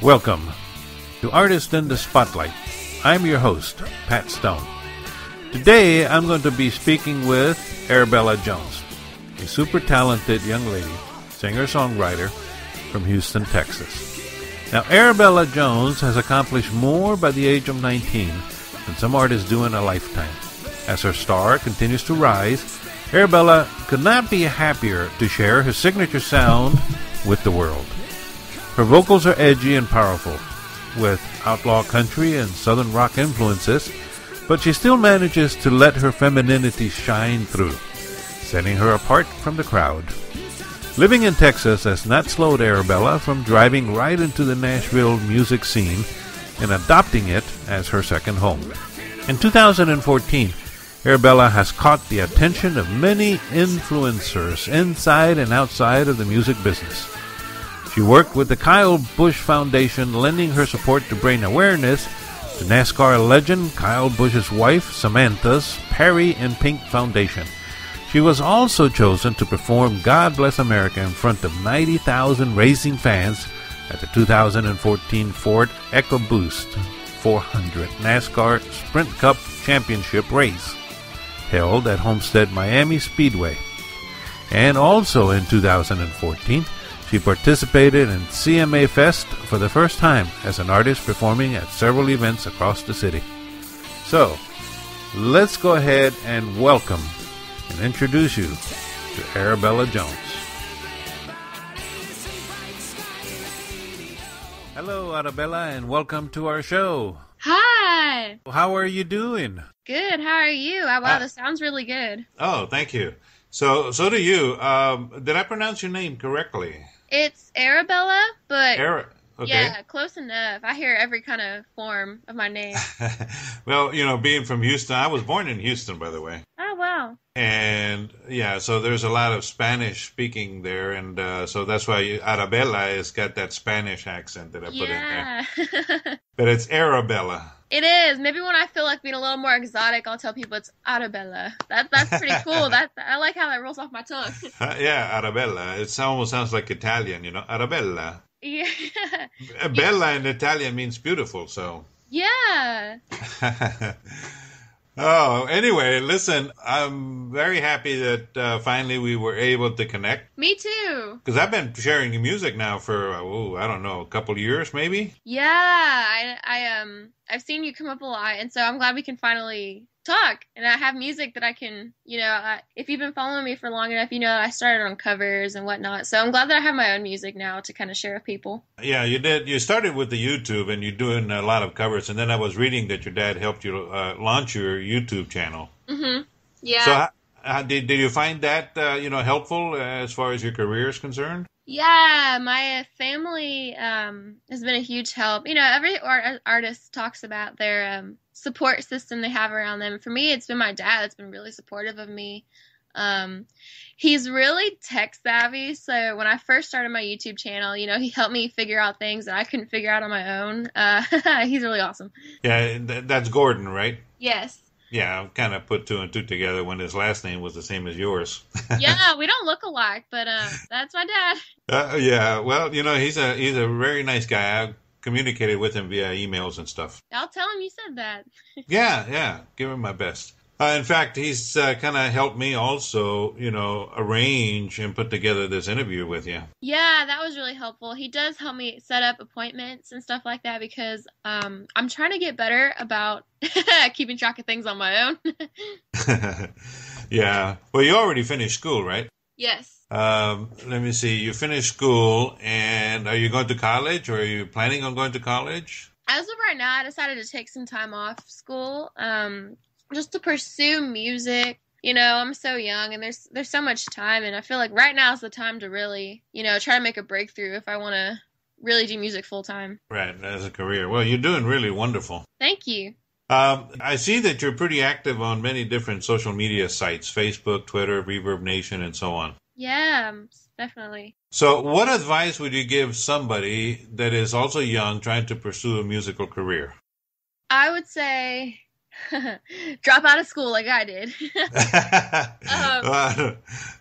Welcome to Artist in the Spotlight. I'm your host, Pat Stone. Today I'm going to be speaking with Arabella Jones, a super talented young lady, singer songwriter from Houston, Texas. Now, Arabella Jones has accomplished more by the age of 19 than some artists do in a lifetime. As her star continues to rise, Arabella could not be happier to share her signature sound with the world. Her vocals are edgy and powerful, with outlaw country and southern rock influences, but she still manages to let her femininity shine through, setting her apart from the crowd. Living in Texas has not slowed Arabella from driving right into the Nashville music scene and adopting it as her second home. In 2014, Arabella has caught the attention of many influencers inside and outside of the music business. She worked with the Kyle Busch Foundation, lending her support to bring awareness to NASCAR legend Kyle Busch's wife, Samantha's Pretty In Pink Foundation. She was also chosen to perform God Bless America in front of 90,000 racing fans at the 2014 Ford EcoBoost 400 NASCAR Sprint Cup Championship race held at Homestead Miami Speedway. And also in 2014, she participated in CMA Fest for the first time as an artist performing at several events across the city. So, let's go ahead and welcome and introduce you to Arabella Jones. Hello, Arabella, and welcome to our show. Hi. How are you doing? Good. How are you? Oh, wow, Uh, this sounds really good. Oh, thank you. So, so do you. Um, did I pronounce your name correctly? It's Arabella, but Ara- okay. yeah, close enough. I hear every kind of form of my name. well, you know, being from Houston, I was born in Houston, by the way. oh wow. And yeah, so there's a lot of Spanish speaking there, and uh, so that's why you, Arabella has got that Spanish accent that I put in there. Yeah. But it's Arabella. it is. Maybe when I feel like being a little more exotic, I'll tell people it's Arabella. That that's pretty cool. that I like how that rolls off my tongue. Uh, yeah, Arabella. It almost sounds like Italian, you know, Arabella. Yeah. Uh, Bella in Italian means beautiful, so. Yeah. oh, anyway, listen, I'm very happy that uh, finally we were able to connect. Me too. Because I've been sharing your music now for, oh, I don't know, a couple of years maybe? Yeah. I I um I've seen you come up a lot, and so I'm glad we can finally talk. And I have music that I can, you know, I, if you've been following me for long enough, you know I started on covers and whatnot. So I'm glad that I have my own music now to kind of share with people. Yeah, you did. You started with the YouTube and you're doing a lot of covers. And then I was reading that your dad helped you uh, launch your YouTube channel. Mm-hmm. Yeah. So, how, how, did, did you find that, uh, you know, helpful as far as your career is concerned? Yeah, my family um, has been a huge help. You know, every art- artist talks about their um, support system they have around them. For me, it's been my dad that's been really supportive of me. Um, he's really tech savvy, so when I first started my YouTube channel, you know, he helped me figure out things that I couldn't figure out on my own. Uh, he's really awesome. Yeah, that's Gordon, right? Yes. Yeah, I kind of put two and two together when his last name was the same as yours. Yeah, we don't look alike, but uh, that's my dad. Uh, yeah, well, you know, he's a he's a very nice guy. I communicated with him via emails and stuff. I'll tell him you said that. Yeah, yeah, give him my best. Uh, in fact, he's uh, kind of helped me also, you know, arrange and put together this interview with you. Yeah, that was really helpful. He does help me set up appointments and stuff like that because um, I'm trying to get better about keeping track of things on my own. yeah. Well, you already finished school, right? yes. Um, let me see. You finished school, and are you going to college, or are you planning on going to college? As of right now, I decided to take some time off school um, just to pursue music. You know, I'm so young and there's there's so much time and I feel like right now is the time to really, you know, try to make a breakthrough if I want to really do music full time. Right, as a career. Well, you're doing really wonderful. Thank you. Um, I see that you're pretty active on many different social media sites Facebook, Twitter, Reverb Nation, and so on. Yeah, um, definitely. So, what advice would you give somebody that is also young trying to pursue a musical career? I would say drop out of school like I did. um,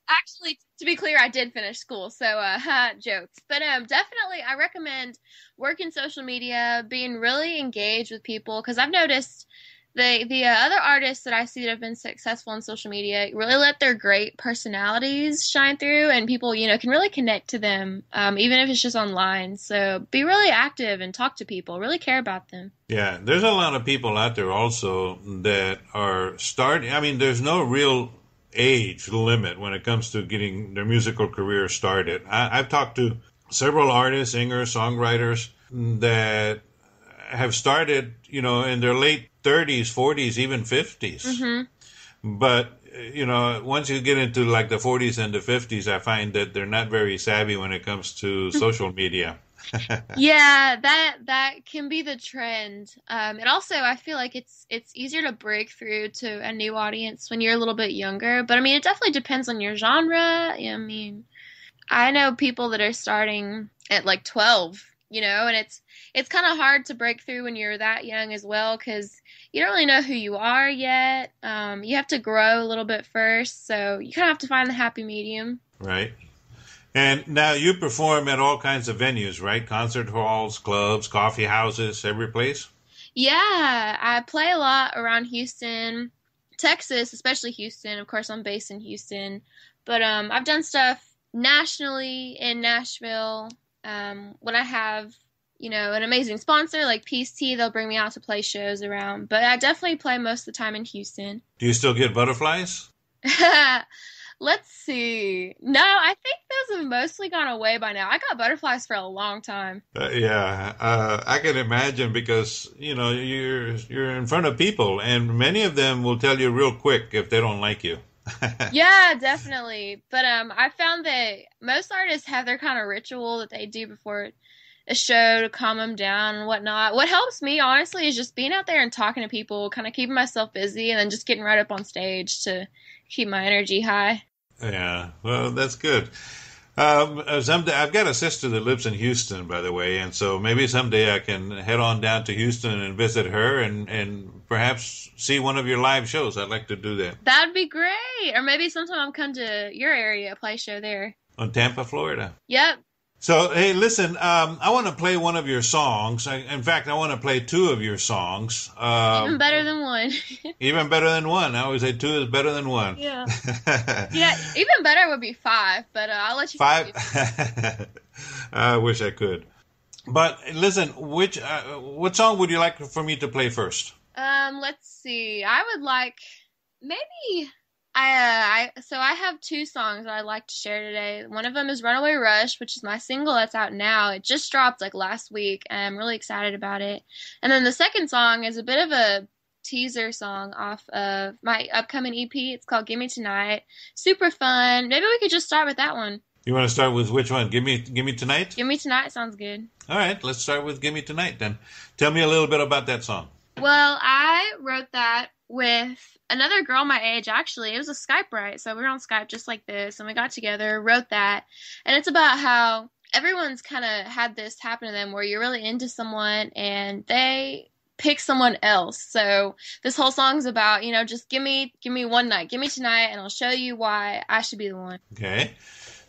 actually, to be clear, I did finish school, so uh, jokes. But um, definitely, I recommend working social media, being really engaged with people, because I've noticed the the uh, other artists that I see that have been successful on social media really let their great personalities shine through, and people you know can really connect to them, um, even if it's just online. So be really active and talk to people. Really care about them. Yeah, there's a lot of people out there also that are starting. I mean, there's no real age limit when it comes to getting their musical career started. I, I've talked to several artists, singers, songwriters that have started, you know, in their late 30s, 40s, even 50s. Mm-hmm. But you know, once you get into like the 40s and the 50s, I find that they're not very savvy when it comes to social media. yeah, that that can be the trend. Um, and also, I feel like it's it's easier to break through to a new audience when you're a little bit younger. But I mean, it definitely depends on your genre. I mean, I know people that are starting at like 12, you know, and it's it's kind of hard to break through when you're that young as well because you don't really know who you are yet. Um, you have to grow a little bit first, so you kind of have to find the happy medium. Right. And now you perform at all kinds of venues, right? Concert halls, clubs, coffee houses, every place? Yeah, I play a lot around Houston, Texas, especially Houston. Of course, I'm based in Houston, but um, I've done stuff nationally in Nashville. Um, when I have, you know, an amazing sponsor like Tea, they'll bring me out to play shows around. But I definitely play most of the time in Houston. Do you still get butterflies? Let's see. No, I think those have mostly gone away by now. I got butterflies for a long time. Uh, yeah, uh, I can imagine because you know you're you're in front of people, and many of them will tell you real quick if they don't like you. yeah, definitely. But um, I found that most artists have their kind of ritual that they do before a show to calm them down and whatnot. What helps me honestly is just being out there and talking to people, kind of keeping myself busy, and then just getting right up on stage to keep my energy high. Yeah, well, that's good. Um, someday I've got a sister that lives in Houston, by the way, and so maybe someday I can head on down to Houston and visit her, and and perhaps see one of your live shows. I'd like to do that. That'd be great. Or maybe sometime I'll come to your area, play show there. On Tampa, Florida. Yep. So, hey, listen, um, I want to play one of your songs. I, in fact, I want to play two of your songs. Um, even better than one. even better than one. I always say two is better than one. Yeah. yeah, even better would be five, but uh, I'll let you Five. I wish I could. But listen, which uh, what song would you like for me to play first? Um, let's see. I would like maybe I, uh, I so I have two songs that I'd like to share today. One of them is "Runaway Rush," which is my single that's out now. It just dropped like last week, and I'm really excited about it. And then the second song is a bit of a teaser song off of my upcoming EP. It's called "Give Me Tonight." Super fun. Maybe we could just start with that one. You want to start with which one? Give me, give me tonight. Give me tonight sounds good. All right, let's start with "Give Me Tonight." Then, tell me a little bit about that song. Well, I wrote that with another girl my age actually. It was a skype write so we were on skype just like this and we got together wrote that. And it's about how everyone's kind of had this happen to them where you're really into someone and they pick someone else. So this whole song's about you know just give me give me one night give me tonight and i'll show you why i should be the one. Okay.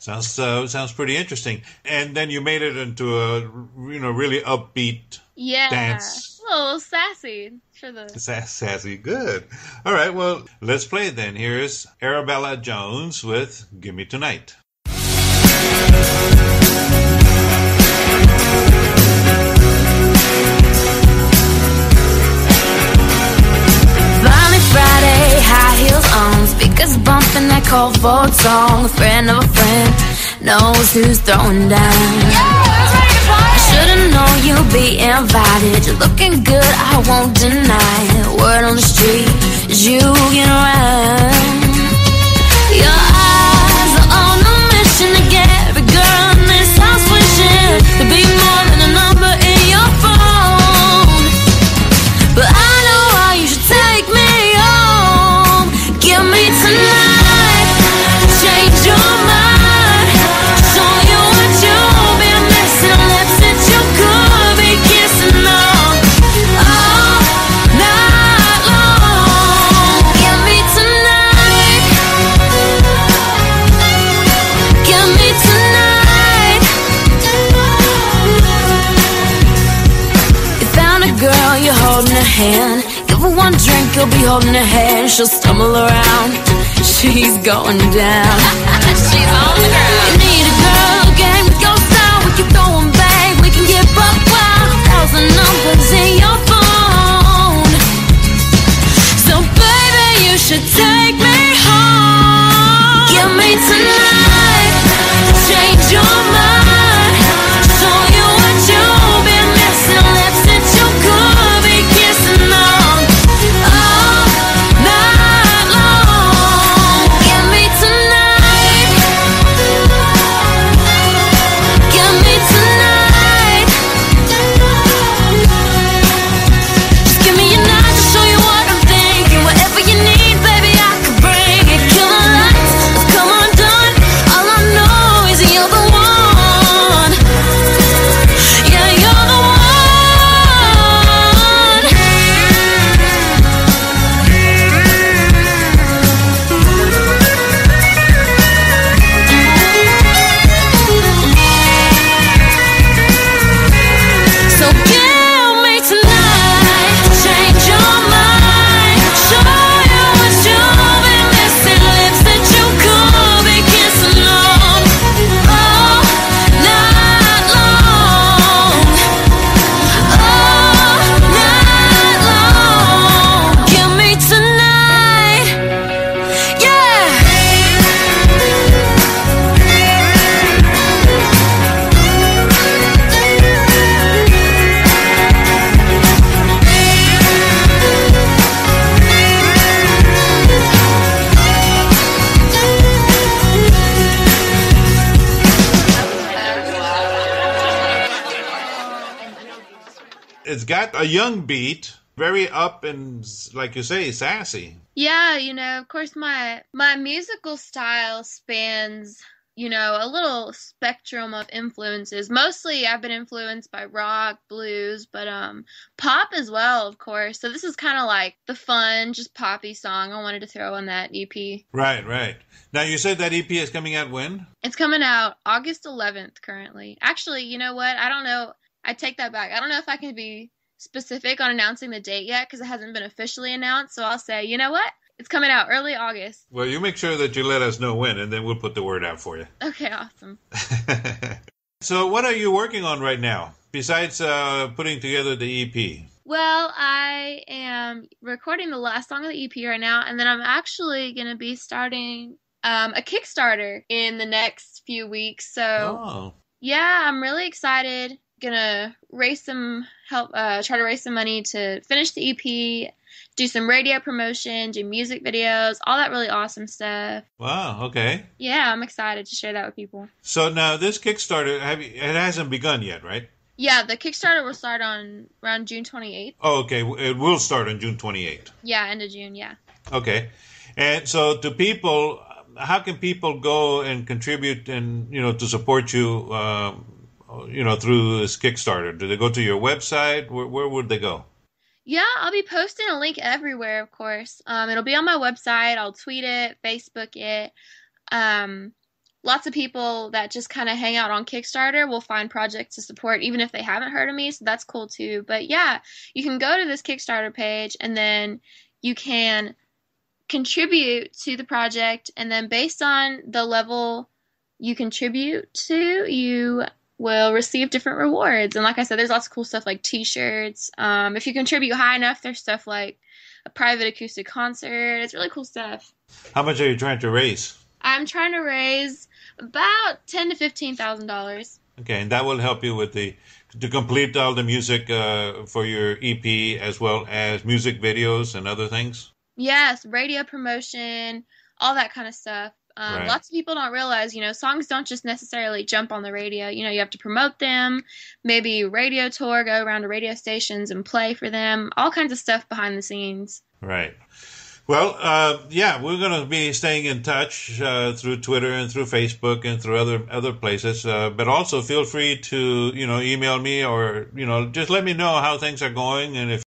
Sounds uh, sounds pretty interesting. And then you made it into a you know really upbeat yeah. dance a little sassy for the sassy. Good. All right. Well, let's play it then. Here's Arabella Jones with "Give Me Tonight." Finally Friday, high heels on, speakers bumping that cold folk song. A friend of a friend knows who's throwing down. I should've you'll be invited. You're looking good, I won't deny. It. Word on the street is you get around. She'll stumble around. She's going down. She's on the ground. You need a girl game with your style. We can throw 'em back. We can get buck wild. Thousand numbers in your phone. So baby, you should take me home. Give me tonight. Change your mind. It's got a young beat, very up and, like you say, sassy. Yeah, you know, of course my my musical style spans, you know, a little spectrum of influences. Mostly I've been influenced by rock, blues, but um pop as well, of course. So this is kind of like the fun, just poppy song I wanted to throw on that EP. Right, right. Now, you said that EP is coming out when? It's coming out August 11th currently. Actually, you know what? I don't know. I take that back. I don't know if I can be specific on announcing the date yet because it hasn't been officially announced. So I'll say, you know what? It's coming out early August. Well, you make sure that you let us know when, and then we'll put the word out for you. Okay, awesome. so, what are you working on right now besides uh, putting together the EP? Well, I am recording the last song of the EP right now, and then I'm actually going to be starting um, a Kickstarter in the next few weeks. So, Oh, yeah, I'm really excited. Gonna raise some help, uh, try to raise some money to finish the EP, do some radio promotion, do music videos, all that really awesome stuff. wow, okay. Yeah, I'm excited to share that with people. So now this Kickstarter, have you, it hasn't begun yet, right? Yeah, the Kickstarter will start on around June 28th. Oh, okay. It will start on June 28th. Yeah, end of June. Yeah. Okay. And so to people, how can people go and contribute and, you know, to support you, um, you know, through this Kickstarter? Do they go to your website? Where, where would they go? Yeah, I'll be posting a link everywhere, of course. Um, it'll be on my website. I'll tweet it, Facebook it. Um, lots of people that just kind of hang out on Kickstarter will find projects to support, even if they haven't heard of me. So that's cool too. But yeah, you can go to this Kickstarter page and then you can contribute to the project. And then based on the level you contribute to, you will receive different rewards. And like I said, there's lots of cool stuff like t-shirts. Um, if you contribute high enough, there's stuff like a private acoustic concert. It's really cool stuff. How much are you trying to raise? I'm trying to raise about ten to fifteen thousand dollars. Okay, and that will help you with the to complete all the music uh, for your EP as well as music videos and other things. Yes, radio promotion, all that kind of stuff. Um, Right. Lots of people don't realize, you know, songs don't just necessarily jump on the radio. You know, you have to promote them, maybe radio tour, go around to radio stations and play for them, all kinds of stuff behind the scenes. Right. Well, uh, yeah, we're going to be staying in touch uh, through Twitter and through Facebook and through other other places. Uh, but also, feel free to you know email me or you know just let me know how things are going and if